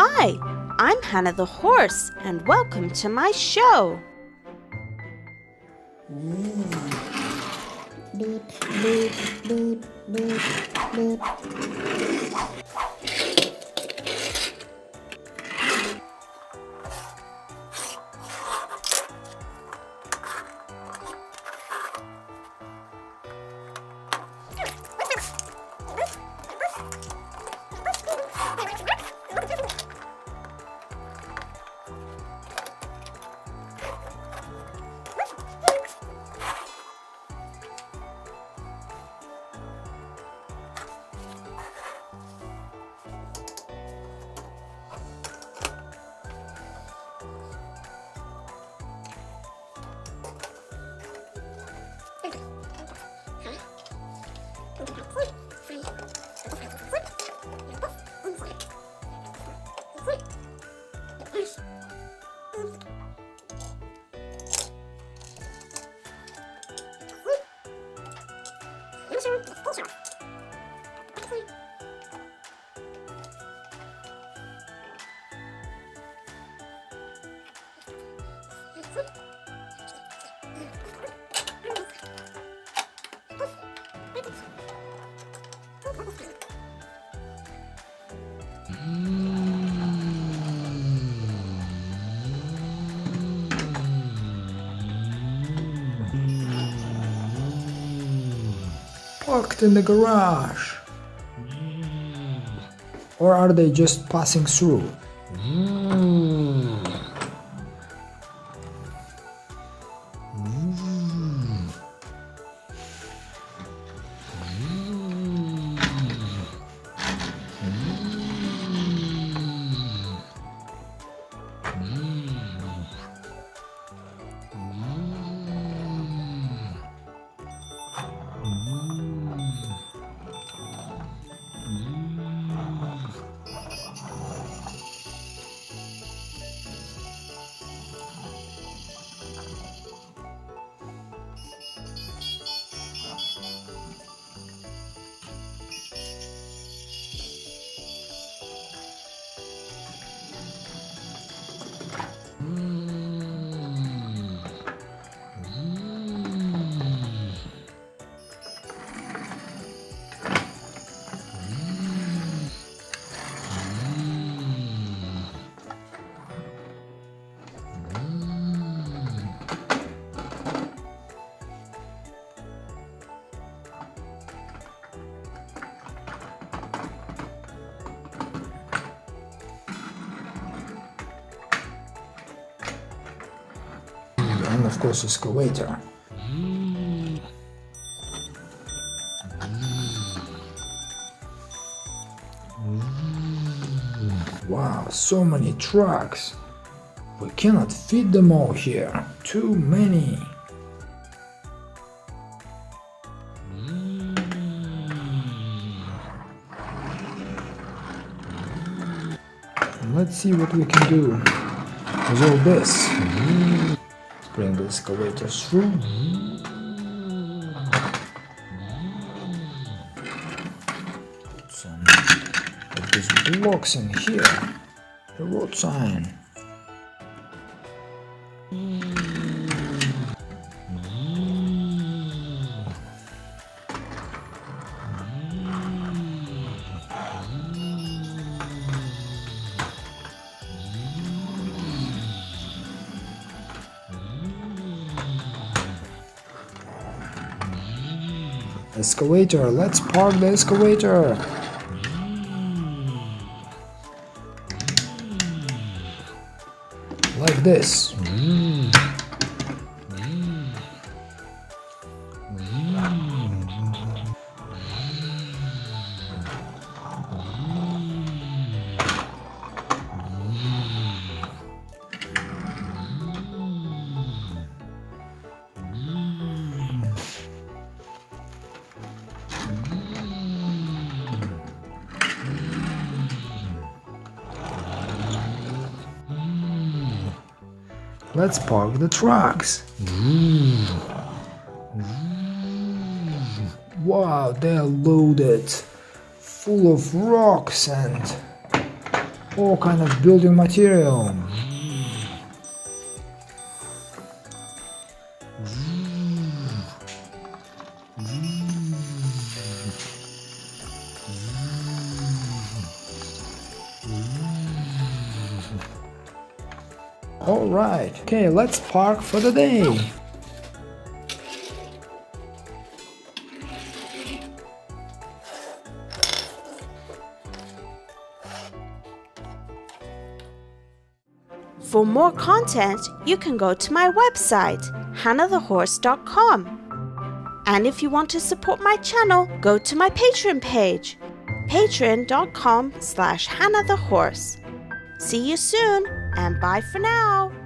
Hi, I'm Hannah the horse, and welcome to my show. Beep, beep, beep, beep, beep. Parked in the garage. Or are they just passing through? Mm. And of course, excavator. Wow, so many trucks. We cannot fit them all here. Too many. Let's see what we can do with all this. Bring the excavator through. Put some of these blocks in here. The road sign. Excavator, let's park the excavator. Like this. Let's park the trucks. Wow, they're loaded, full of rocks and all kind of building material. Alright, okay, let's park for the day. For more content, you can go to my website, hannahthehorse.com. And if you want to support my channel, go to my Patreon page, patreon.com slash hannahthehorse. See you soon, and bye for now.